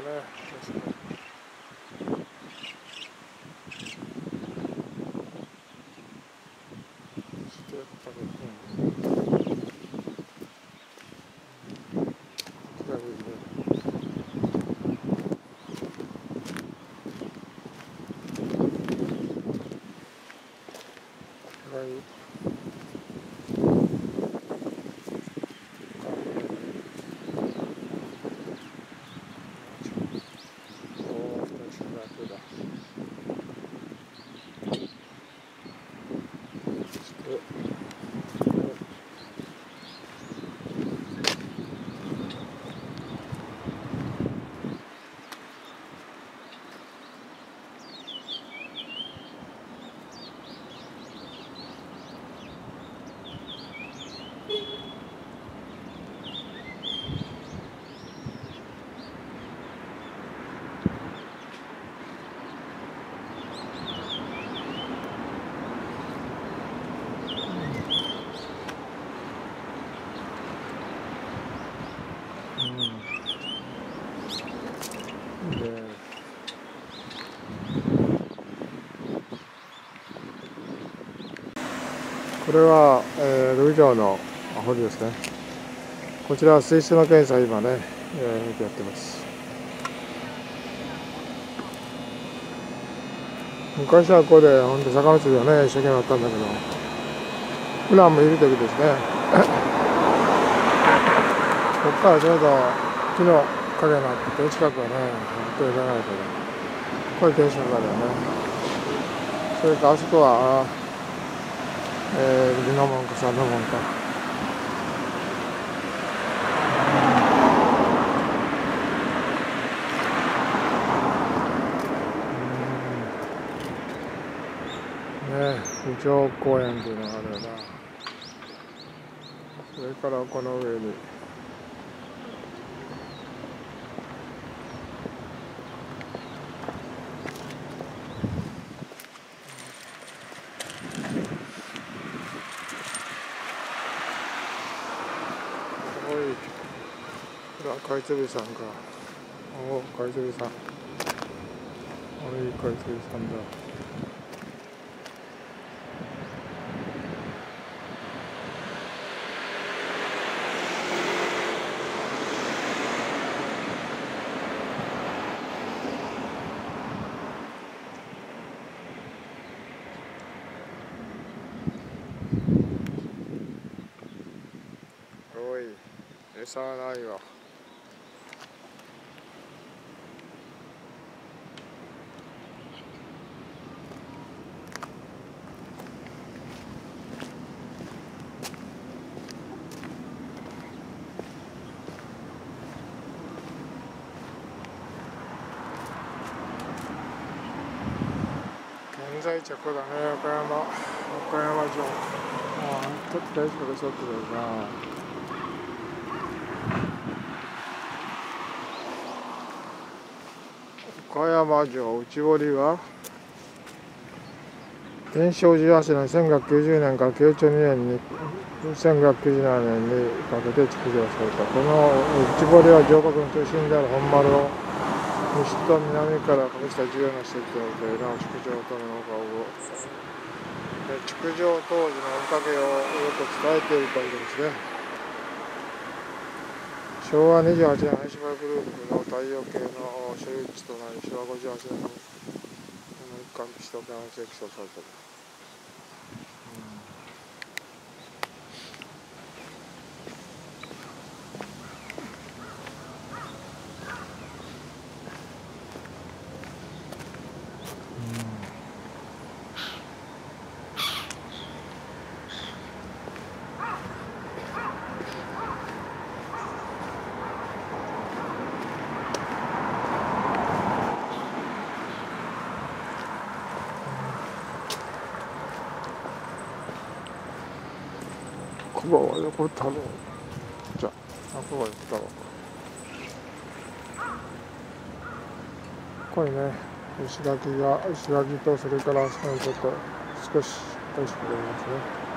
れがねしてやっぱり、うん、これは、えー、ルイ城の堀ですね。こちらは水質の検査今ね、えー、やってます。昔はここで本当魚釣りをね、一生懸命やったんだけど、普段もいる時ですね。ここからちょうど木の影になってて、近くはね、本当にいらないけど、これ天守閣だよね。それかあそこは、えー、リノモンかサンドモンか。うんねえ、武城公園っていうのがあるな。それからこの上に。おい、ほら、貝釣りさんか。おお、貝釣りさん。おい、貝釣りさんだ。おい、餌はないわ。現在着だね、岡山、岡山城。ああ、ちょっと大丈夫でしょってるな。岡山城内堀は？天正18年1990年から慶長2年に1997年にかけて築城されたこの内堀は城郭の中心である本丸を西と南から隠した重要な施設であるなお築城との顔を築城当時の面影をよく伝えているということですね。昭和28年林原グループの太陽系の所有地となり昭和58年の一環として沖縄に設置された、クは横たのじゃあクは横たのこれね石垣が石垣とそれからそのちょっと少し大きくなりますね。